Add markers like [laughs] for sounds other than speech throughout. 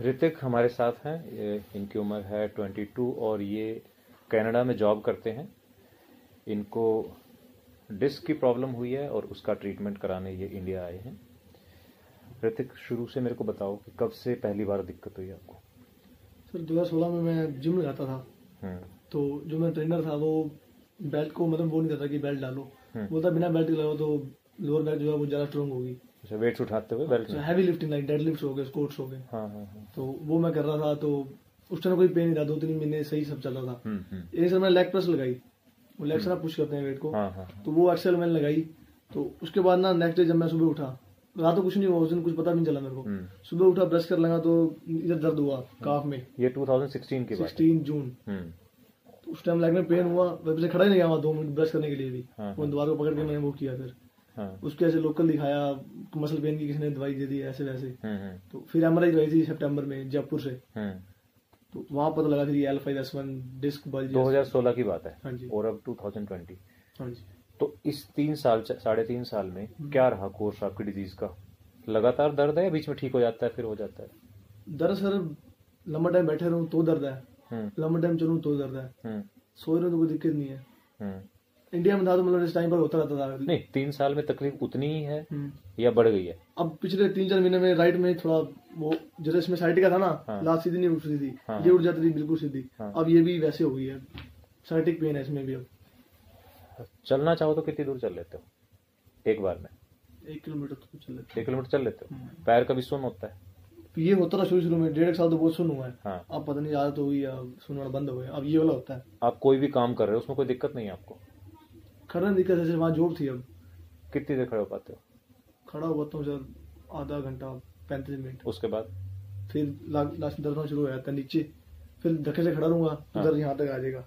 ऋतिक हमारे साथ हैं। ये इनकी उम्र है ट्वेंटी टू और ये कनाडा में जॉब करते हैं। इनको डिस्क की प्रॉब्लम हुई है और उसका ट्रीटमेंट कराने ये इंडिया आए हैं। ऋतिक शुरू से मेरे को बताओ कि कब से पहली बार दिक्कत हुई आपको? सर 2016 में मैं जिम लगाता था। हम्म। तो जो मेरा ट्रेनर था वो बेल्ट को मतलब वो नहीं करता कि बेल्ट डालो। हम्म। बोलता बिना बेल्ट के लगाओ तो लोअर बैक जो है वो ज़्यादा स्ट्रॉन्ग होगी। अच्छा वेट्स उठाते हुए belt heavy lifting like deadlift हो गए स्कोट्स हो गए। हाँ हाँ हाँ। तो वो मैं कर रहा था तो उस टाइम कोई पेन नहीं था दो तीन महीने सही सब चल रहा था। हम्म हम्म। एक सर मैंने लेग प्रेस लगाई। वो लेग से ना पुश करते हैं वेट को। हाँ हाँ। तो वो एक्सेल मैंने लगाई। तो उसके बाद ना नेक्स्ट डे जब मैं सुबह उठा रात को कुछ नहीं हुआ उस दिन कुछ पता भी नहीं चला मेरे को। हम्म। सुबह उठा ब्रश कर लगा तो इधर दर्द हुआ काफ में। ये 2016 की है। 16 जून हम्म। तो उस टाइम लेग में पेन हुआ वैसे से खड़ा ही नहीं गया वहाँ दो मिनट ब्रश करने के लिए भी। हाँ, वो दोबारा को पकड़ के मैंने वो किया फिर। हाँ। उसके ऐसे लोकल दिखाया मसल पेन की किसी ने दवाई दे दी ऐसे वैसे। हम्म हम्म। तो फिर एम आई थी सितंबर में जयपुर से। हम्म। तो वहाँ पता लगा कि L five S one disc bulge 2016 की बात है। हाँ जी। और अब 2020 हाँ जी। तो इस तीन साल साढ़े तीन साल में क्या रहा कोर्स आपकी डिज़ीज़ का? लगातार दर्द है या बीच में ठीक हो जाता है फिर हो जाता है? दर्द सर लंबा टाइम बैठे रहूँ तो दर्द है। लंबा टाइम चलूँ तो दर्द है। सोए रहूँ तो कोई दिक्कत नहीं है। इंडिया में था तो मतलब इस टाइम पर होता रहता था। नहीं तीन साल में तकलीफ़ उतनी ही है हम्म। या बढ़ गई है? अब पिछले तीन चार महीने में राइट में थोड़ा वो जैसे इसमें साइड का था ना हाँ। लास्ट सीधी नहीं उठती थी हाँ। ये उठ जाती थी बिल्कुल सीधी। हाँ। अब ये भी वैसे हो गई है। साइटिक पेन है इसमें भी अब। चलना चाहो तो कितनी दूर चल लेते हो? एक बार में। एक किलोमीटर तो चल लेते एक किलोमीटर चल लेते हो? हम्म। पैर कभी सुन होता है। तो ये होता था शुरू शुरू में डेढ़ साल तो बहुत सुन हुआ है। हाँ। अब पता नहीं आदत हो गई या सुनना बंद हो गया। अब ये वाला होता है। आप कोई भी काम कर रहे हो उसमें कोई दिक्कत नहीं है आपको? खड़ा नहीं दिक्कत जैसे वहाँ जॉब थी अब। कितनी देर खड़े हो पाते हो? खड़ा हुआ तो सर आधा घंटा पैंतीस मिनट। उसके बाद? फिर लास्ट में दर्द होना शुरू हो जाता है नीचे। फिर धक्के से खड़ा रहूँगा हाँ। दर्द यहाँ तक आ जाएगा।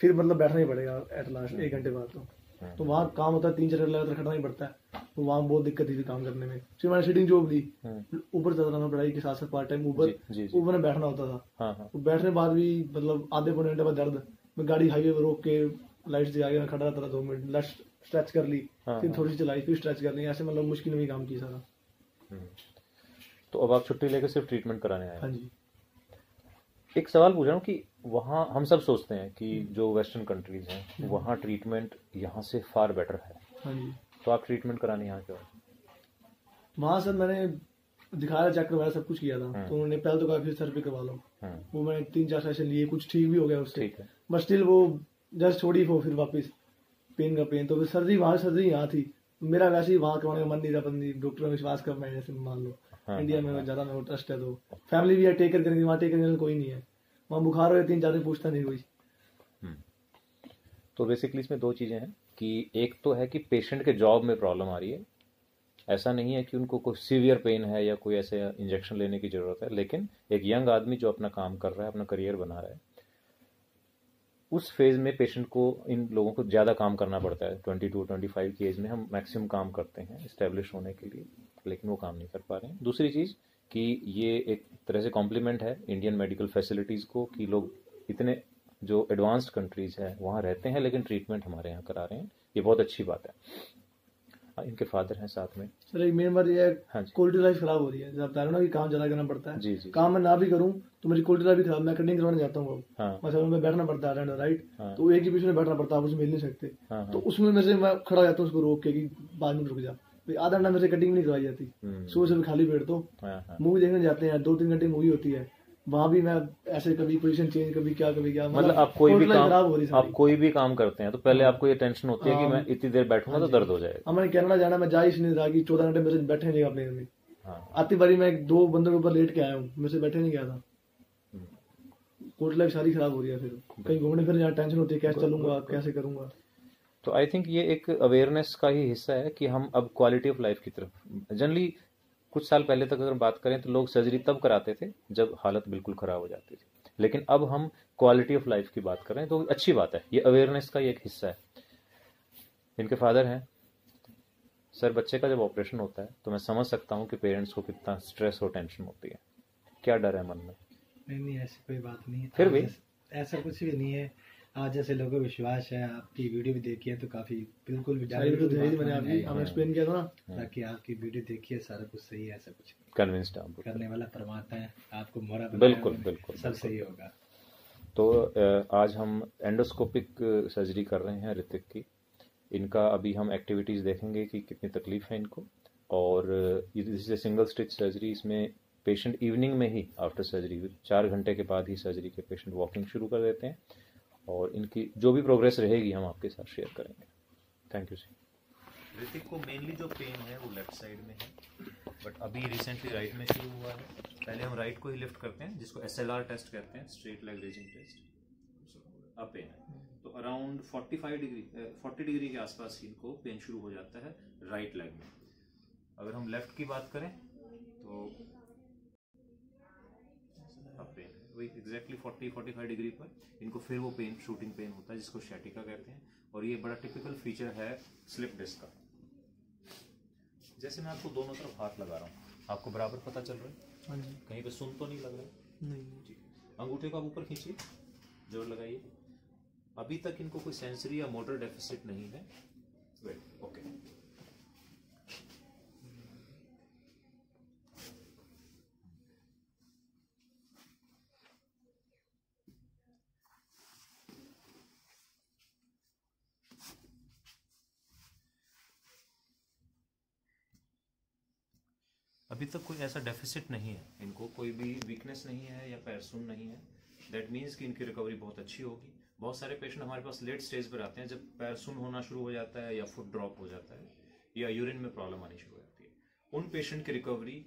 फिर मतलब बैठना ही पड़ेगा एट लास्ट एक घंटे बाद तो। हम्म। तो वहाँ काम होता है तीन चार लगातार खड़ना ही पड़ता है। तो वहाँ बहुत दिक्कत थी काम करने में। फिर मैंने सीटिंग जॉब ली। हम्म, ऊपर चल रहा था पढ़ाई के साथ साथ पार्ट टाइम ऊपर ऊपर में बैठना होता था। हाँ हाँ। तो बैठने बाद भी मतलब आधे पौने घंटे बाद दर्द। मैं गाड़ी हाईवे पर रोक के लाइट आगे मैं खड़ा रहता था दो मिनट। लास्ट स्ट्रेच कर ली हाँ, फिर हाँ। थोड़ी सी चलाई फिर स्ट्रेच कर ली। ऐसे मतलब मुश्किल में ही काम किया सारा। हम्म। तो अब आप छुट्टी लेकर सिर्फ़ ट्रीटमेंट कराने आए हाँ? जी। एक सवाल पूछ रहा हूँ कि वहाँ हम सब सोचते हैं कि जो वेस्टर्न कंट्रीज़ हैं वहाँ ट्रीटमेंट यहाँ से फार बेटर है। हाँ जी। तो आप ट्रीटमेंट कराने यहाँ क्यों वहाँ सर मैंने दिखाया चेक करवाया सब कुछ किया था। हम्म। तो उन्होंने पहले तो कहा फिर फिजियोथेरेपी करवा लो। हम्म, वो मैंने तीन चार सेशन लिए कुछ ठीक भी हो गया उससे। बट स्टिल वो जस्ट छोड़ी वो फिर वापस पेन का पेन। तो फिर सर्जरी वहाँ सर्जरी यहाँ थी। मेरा वैसे ही वहाँ करवाने का मन नहीं था पता डॉक्टर में विश्वास कर मैं जैसे मान लो। हाँ, इंडिया में ज़्यादा मेरे ट्रस्ट है तो। फैमिली भी है टेक करेंगे वहाँ टेक करने कोई नहीं है। वहाँ बुखार हो तीन चार दिन पूछता नहीं कोई। हम्म। तो बेसिकली इसमें दो चीज़ें हैं कि एक तो है कि पेशेंट के जॉब में प्रॉब्लम आ रही है। ऐसा नहीं है कि उनको कोई सीवियर पेन है या कोई ऐसे इंजेक्शन लेने की ज़रूरत है लेकिन एक यंग आदमी जो अपना काम कर रहा है अपना करियर बना रहा है उस फ़ेज़ में पेशेंट को इन लोगों को ज़्यादा काम करना पड़ता है। ट्वेंटी टू ट्वेंटी फाइव की एज में हम मैक्सिमम काम करते हैं इस्टेब्लिश होने के लिए, लेकिन वो काम नहीं कर पा रहे हैं। दूसरी चीज़ कि ये एक तरह से कॉम्प्लीमेंट है इंडियन मेडिकल फैसिलिटीज़ को कि लोग इतने जो एडवांस्ड कंट्रीज़ हैं, वहाँ रहते हैं, लेकिन ट्रीटमेंट हमारे यहाँ करा रहे हैं। ये बहुत अच्छी बात है। इनके फादर हैं साथ में। सर एक मेन बात ये है हाँ क्वालिटी लाइफ खराब हो रही है। जब बता रहे ना कि काम ज़्यादा करना पड़ता है। जी जी काम मैं ना भी करूँ तो मेरी क्वालिटी लाइफ खराब मैं कटिंग करवाने जाता हूँ हाँ। मतलब में बैठना पड़ता है राइट हाँ। तो एक ही बीच में बैठना पड़ता है मिल नहीं सकते। हाँ तो हाँ उसमें मेरे से मैं खड़ा हो जाता हूँ उसको रोक के कि बाद में रुक जा। भाई आधा घंटा मेरे से कटिंग नहीं करवाई जाती। हम्म, सुबह सुबह खाली पेट तो। हाँ हाँ। मूवी देखने जाते हैं दो तीन घंटे मूवी होती है। वहाँ भी मैं ऐसे कभी पोजीशन चेंज कभी क्या कभी क्या मतलब आप कोई भी काम हो रही आप कोई भी काम करते हैं तो पहले आपको ये टेंशन होती है कि हाँ। मैं इतनी देर बैठूँगा तो दर्द हो जाएगा। मैंने कनाडा जाना मैं जा ही नहीं रहा कि चौदह घंटे मेरे बैठे नहीं गया प्लेन में। हाँ। आती बारी मैं एक दो बंदों के ऊपर लेट के आया हूँ मेरे से बैठे नहीं गया था। हम्म। कोर्ट लाइफ सारी खराब हो रही है फिर। कहीं घूमने फिरने जहाँ टेंशन होती है कैसे चलूँगा कैसे करूँगा। तो आई थिंक ये एक अवेयरनेस का ही हिस्सा है कि हम अब क्वालिटी ऑफ़ लाइफ की तरफ़ जनरली कुछ साल पहले तक अगर बात करें तो लोग सर्जरी तब कराते थे जब हालत बिल्कुल खराब हो जाती थी। लेकिन अब हम क्वालिटी ऑफ़ लाइफ की बात करें तो अच्छी बात है। ये अवेयरनेस का ही एक हिस्सा है। इनके फादर हैं। सर बच्चे का जब ऑपरेशन होता है तो मैं समझ सकता हूँ कि पेरेंट्स को कितना स्ट्रेस और टेंशन होती है। क्या डर है मन में? नहीं नहीं ऐसी कोई बात नहीं है। फिर भी? ऐसा कुछ भी नहीं है। आज जैसे लोगों को विश्वास है आपकी वीडियो भी देखी है तो काफ़ी बिल्कुल भी सारी वीडियो देखी थी मैंने आपकी। हाँ, एक्सप्लेन किया था ताकि आपकी वीडियो देखिए सारा कुछ सही है ऐसा कुछ कन्विंस्ड आप करने वाला परमात्मा है आपको मोरा बिल्कुल, बिल्कुल, सब सही होगा। तो आज हम एंडोस्कोपिक सर्जरी कर रहे हैं ऋतिक की। इनका अभी हम एक्टिविटीज़ देखेंगे कि कितनी तकलीफ़ है इनको। और this is single stitch surgery इसमें पेशेंट इवनिंग में ही आफ्टर सर्जरी चार घंटे के बाद ही सर्जरी के पेशेंट वॉकिंग शुरू कर देते हैं। और इनकी जो भी प्रोग्रेस रहेगी, हम आपके साथ शेयर करेंगे। थैंक यू सी ऋतिक को मेनली जो पेन है, वो लेफ़्ट साइड में है। बट अभी रिसेंटली राइट में शुरू हुआ है। पहले हम राइट को ही लिफ्ट करते हैं, जिसको एसएलआर टेस्ट कहते हैं स्ट्रेट लेग रेजिंग टेस्ट अब पेन है। तो अराउंड 45 डिग्री 40 डिग्री के आसपास इनको पेन शुरू हो जाता है राइट लेग में। अगर हम लेफ़्ट की बात करें तो अब पेन है वही एग्जैक्टली 40 45 डिग्री पर इनको फिर वो पेन शूटिंग पेन होता है जिसको शैटिका कहते हैं। और ये बड़ा टिपिकल फीचर है स्लिप डिस्क का। जैसे मैं आपको दोनों तरफ़ हाथ लगा रहा हूँ। आपको बराबर पता चल रहा है? हाँ जी। कहीं पे सुन तो नहीं लग रहा है? नहीं जी अंगूठे को आप ऊपर खींचिए। ज़ोर लगाइए। अभी तक इनको कोई सेंसरी या मोटर डेफिसिट नहीं है। वेट ओके अभी तक कोई ऐसा डेफिसिट नहीं है। इनको कोई भी वीकनेस नहीं है या पैर सुन नहीं है। दैट मीन्स कि इनकी रिकवरी बहुत अच्छी होगी। बहुत सारे पेशेंट हमारे पास लेट स्टेज पर आते हैं जब पैर सुन होना शुरू हो जाता है या फुट ड्रॉप हो जाता है या यूरिन में प्रॉब्लम आनी शुरू हो जाती है। उन पेशेंट की रिकवरी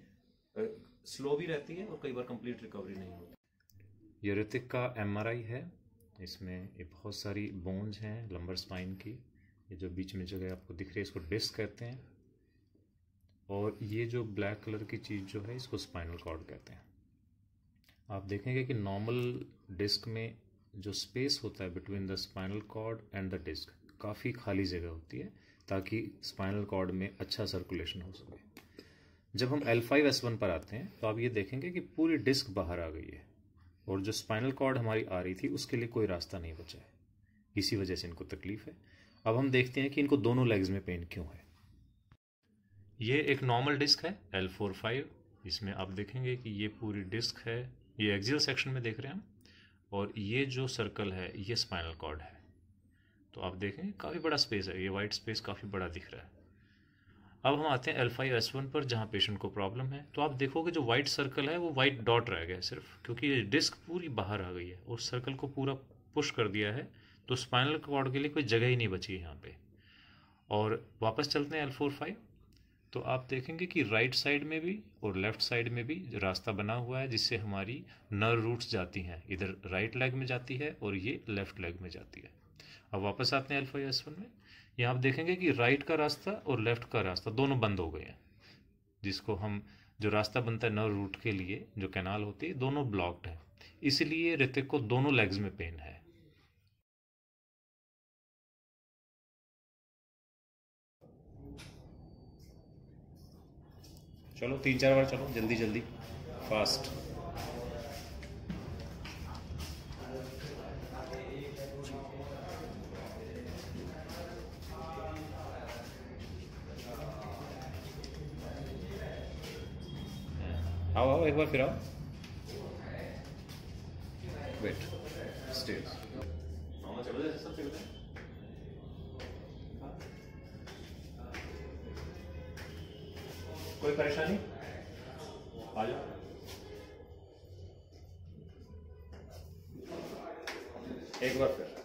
स्लो भी रहती है और कई बार कंप्लीट रिकवरी नहीं होती। ये ऋतिक का एमआरआई है। इसमें ये बहुत सारी बोन्स हैं लंबर स्पाइन की। ये जो बीच में जगह आपको दिख रही है इसको डिस्क कहते हैं। और ये जो ब्लैक कलर की चीज़ जो है, इसको स्पाइनल कॉर्ड कहते हैं। आप देखेंगे कि नॉर्मल डिस्क में जो स्पेस होता है between the spinal cord and the disc काफ़ी खाली जगह होती है, ताकि स्पाइनल कॉर्ड में अच्छा सर्कुलेशन हो सके। जब हम एल फाइव एस वन पर आते हैं तो आप ये देखेंगे कि पूरी डिस्क बाहर आ गई है, और जो स्पाइनल कॉर्ड हमारी आ रही थी, उसके लिए कोई रास्ता नहीं बचा है। इसी वजह से इनको तकलीफ़ है। अब हम देखते हैं कि इनको दोनों लेग्स में पेन क्यों है। ये एक नॉर्मल डिस्क है एल फोर फाइव इसमें आप देखेंगे कि ये पूरी डिस्क है, ये एक्सियल सेक्शन में देख रहे हैं हम, और ये जो सर्कल है, ये स्पाइनल कॉर्ड है। तो आप देखेंगे काफ़ी बड़ा स्पेस है, ये वाइट स्पेस काफ़ी बड़ा दिख रहा है। अब हम आते हैं एल फाइव एस वन पर, जहाँ पेशेंट को प्रॉब्लम है। तो आप देखोगे जो वाइट सर्कल है, वो वाइट डॉट रह गया सिर्फ़, क्योंकि ये डिस्क पूरी बाहर आ गई है, और सर्कल को पूरा पुश कर दिया है तो स्पाइनल कॉर्ड के लिए कोई जगह ही नहीं बची है यहाँ पे। और वापस चलते हैं एल फोर फाइव तो आप देखेंगे कि राइट साइड में भी और लेफ़्ट साइड में भी रास्ता बना हुआ है, जिससे हमारी नर्व रूट्स जाती हैं। इधर राइट लेग में जाती है और ये लेफ़्ट लेग में जाती है। अब वापस आते हैं अल्फ़ा एस वन में। यहाँ आप देखेंगे कि राइट का रास्ता और लेफ़्ट का रास्ता दोनों बंद हो गए हैं, जिसको हम, जो रास्ता बनता है नर्व रूट के लिए, जो कैनाल होती है, दोनों ब्लॉक्ड है। इसलिए ऋतिक को दोनों लेग्स में पेन है। चलो, तीन चार बार चलो, जल्दी जल्दी फास्ट आओ आओ, एक बार फिर आओ। वेट स्टे कोई परेशानी? आ जाओ। एक बार फिर।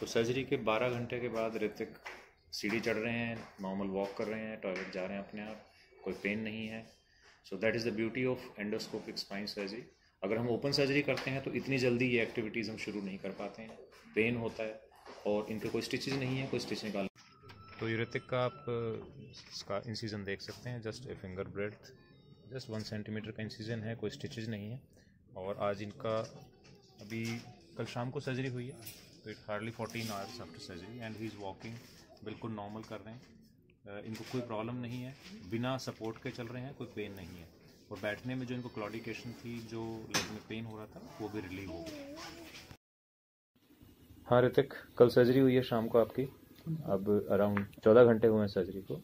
तो सर्जरी के 12 घंटे के बाद ऋतिक सीढ़ी चढ़ रहे हैं नॉर्मल वॉक कर रहे हैं टॉयलेट जा रहे हैं अपने आप, कोई पेन नहीं है। So that is the beauty of endoscopic spine surgery अगर हम ओपन सर्जरी करते हैं तो इतनी जल्दी ये एक्टिविटीज़ हम शुरू नहीं कर पाते हैं। पेन होता है और इनके कोई स्टिचेज नहीं है, कोई स्टिच निकाल तो ये ऋतिक का आप इसका इंसीजन देख सकते हैं just a finger breadth just one centimetre का इंसीजन है, कोई स्टिचेज नहीं है, और आज इनका, अभी कल शाम को सर्जरी हुई है तो it hardly fourteen hours after surgery and he is walking बिल्कुल नॉर्मल कर रहे हैं इनको कोई प्रॉब्लम नहीं है, बिना सपोर्ट के चल रहे हैं, कोई पेन नहीं है, और बैठने में जो इनको क्लॉडिकेशन थी, जो लेग में पेन हो रहा था, वो भी रिलीव हो गया। हाँ ऋतिक कल सर्जरी हुई है शाम को आपकी? अब अराउंड चौदह घंटे हुए हैं सर्जरी को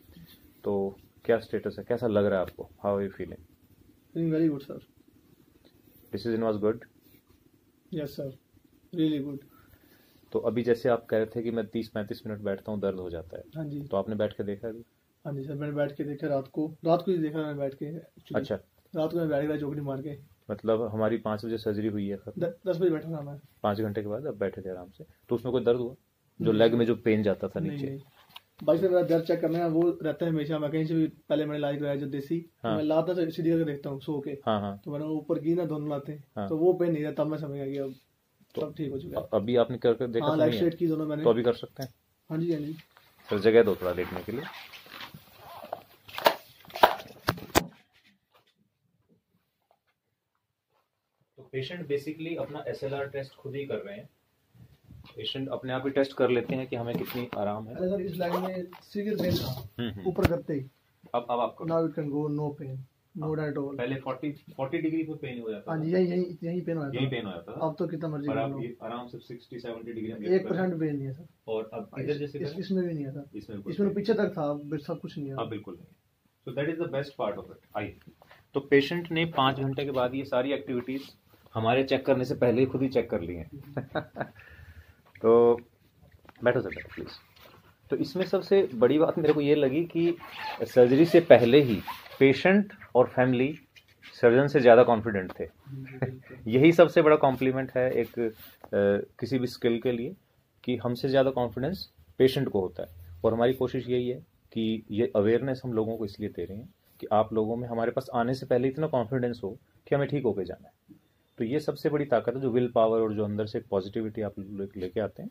तो क्या स्टेटस है? कैसा लग रहा है आपको? How you feeling very good, sir. Decision was good Yes, sir. Really good. तो अभी जैसे आप कह रहे थे कि मैं तीस पैंतीस मिनट बैठता हूँ दर्द हो जाता है। हाँ जी। तो आपने बैठ के देखा अभी? हाँ जी सर मैंने बैठ के देखा रात को। रात को ही देखा मैंने बैठ के actually. अच्छा। रात को मैं बैठ गया चौकड़ी मार के। मतलब हमारी पाँच बजे सर्जरी हुई है द- दस बजे बैठा था मैं। पाँच घंटे के बाद अब बैठे थे आराम से। तो उसमें कोई दर्द हुआ? जो लेग में जो पेन जाता था नीचे। बाकी सर मेरा दर्द चेक करना है वो रहता है हमेशा मैं कहीं से भी पहले मैंने इलाज कराया जो देसी तो हाँ। मैं लाता से सीधी करके देखता हूँ सो के। हाँ हाँ। तो मैंने ऊपर की ना दोनों लाते हाँ। तो वो पेन नहीं तब मैं समझ गया कि अब सब ठीक हो चुका है। अभी आपने करके देखा हाँ तो नहीं है? स्ट्रेट की दोनों मैंने। तो अभी कर सकते हैं? हाँ जी हाँ जी। फिर जगह दो थोड़ा देखने के लिए। तो पेशेंट बेसिकली अपना एस टेस्ट खुद ही कर रहे हैं। पेशेंट अपने आप ही टेस्ट कर लेते हैं कि हमें कितनी आराम है। अरे सर इस लाइन में सीवियर पेन था। हम्म, हम्म। ऊपर करते ही अब अब आपको। Now it can go no pain no diet all पहले 40 40 डिग्री पे पेन हो जाता हाँ जी यही यही यही पेन होता यही था। पेन हो जाता था। अब तो कितना मर्ज़ी कर आप लो। आराम से 60 70 डिग्री में एक परसेंट पेन नहीं है सर। और अब इधर जैसे इस, इसमें भी नहीं है सर। इसमें इसमें तो पीछे तक था बट सब कुछ नहीं है। हाँ बिल्कुल नहीं so that is the best part of it I तो पेशेंट ने पाँच घंटे के बाद ये सारी एक्टिविटीज़ हमारे चेक करने से पहले ही खुद ही चेक कर ली हैं। [laughs] तो बैठो सर बैठो प्लीज़ तो इसमें सबसे बड़ी बात मेरे को ये लगी कि सर्जरी से पहले ही पेशेंट और फैमिली सर्जन से ज़्यादा कॉन्फिडेंट थे। यही सबसे बड़ा कॉम्प्लीमेंट है एक अ, किसी भी स्किल के लिए कि हमसे ज़्यादा कॉन्फिडेंस पेशेंट को होता है। और हमारी कोशिश यही है कि ये अवेयरनेस हम लोगों को इसलिए दे रहे हैं कि आप लोगों में हमारे पास आने से पहले इतना कॉन्फिडेंस हो कि हमें ठीक होके जाना है। तो ये सबसे बड़ी ताकत है जो विल पावर और जो अंदर से पॉजिटिविटी आप लेके आते हैं।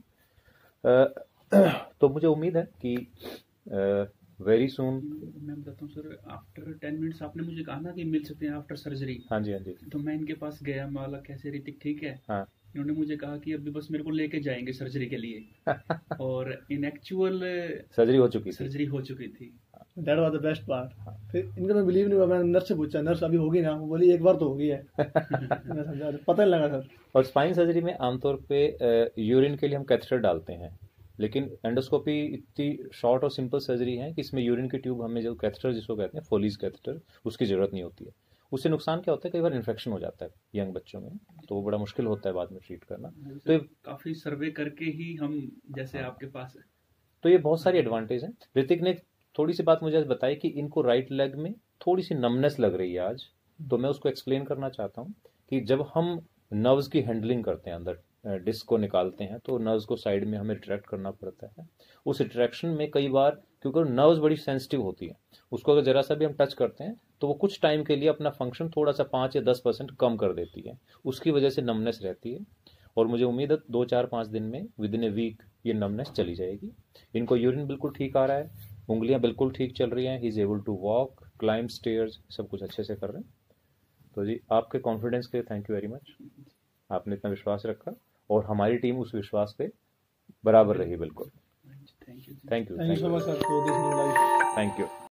तो मुझे उम्मीद है कि वेरी सुन मैं बताता हूँ सर आफ्टर टेन मिनट्स आपने मुझे कहा ना कि मिल सकते हैं आफ्टर सर्जरी हाँ जी हाँ जी। तो मैं इनके पास गया माला कैसे ऋतिक ठीक है? हाँ। इन्होंने मुझे कहा कि अभी बस मेरे को लेके जाएँगे सर्जरी के लिए। [laughs] और इन एक्चुअल सर्जरी हो चुकी थी। सर्जरी हो चुकी थी। That was the best part फिर इनका मैं बिलीव नहीं हुआ मैंने नर्स से पूछा नर्स अभी होगी ना? वो बोली एक बार तो होगी है. [laughs] मैं समझा पता नहीं लगा सर. और स्पाइन सर्जरी में आमतौर पे यूरिन के लिए हम कैथेटर डालते हैं लेकिन एंडोस्कोपी इतनी शॉर्ट और सिंपल सर्जरी है कि इसमें यूरिन की ट्यूब हमें जो कैथेटर जिसको कहते हैं फोलीज कैथेटर उसकी ज़रूरत नहीं होती है। उससे नुकसान क्या होता है? कई बार इन्फेक्शन हो जाता है यंग बच्चों में तो वो बड़ा मुश्किल होता है बाद में ट्रीट करना। तो काफ़ी सर्वे करके ही हम जैसे आपके पास है। तो ये बहुत सारी एडवांटेज हैं। ऋतिक ने थोड़ी सी बात मुझे आज बताई कि इनको राइट लेग में थोड़ी सी नमनेस लग रही है आज तो मैं उसको एक्सप्लेन करना चाहता हूँ कि जब हम नर्व्स की हैंडलिंग करते हैं, अंदर डिस्क को निकालते हैं तो नर्व्स को साइड में हमें रिट्रैक्ट करना पड़ता है। उस रिट्रैक्शन में कई बार, क्योंकि नर्व्स बड़ी सेंसिटिव होती है, उसको अगर जरा सा भी हम टच करते हैं तो वो कुछ टाइम के लिए अपना फ़ंक्शन थोड़ा सा पाँच या दस परसेंट कम कर देती है। उसकी वजह से नमनेस रहती है, और मुझे उम्मीद है दो चार पाँच दिन में विद इन ए वीक ये नमनेस चली जाएगी। इनको यूरिन बिल्कुल ठीक आ रहा है उंगलियाँ बिल्कुल ठीक चल रही हैं he is able to walk climb stairs सब कुछ अच्छे से कर रहे हैं। तो जी आपके कॉन्फिडेंस के लिए थैंक यू वेरी मच आपने इतना विश्वास रखा और हमारी टीम उस विश्वास पे बराबर रही बिल्कुल। Thank you thank you thank you so much sir for this new life thank you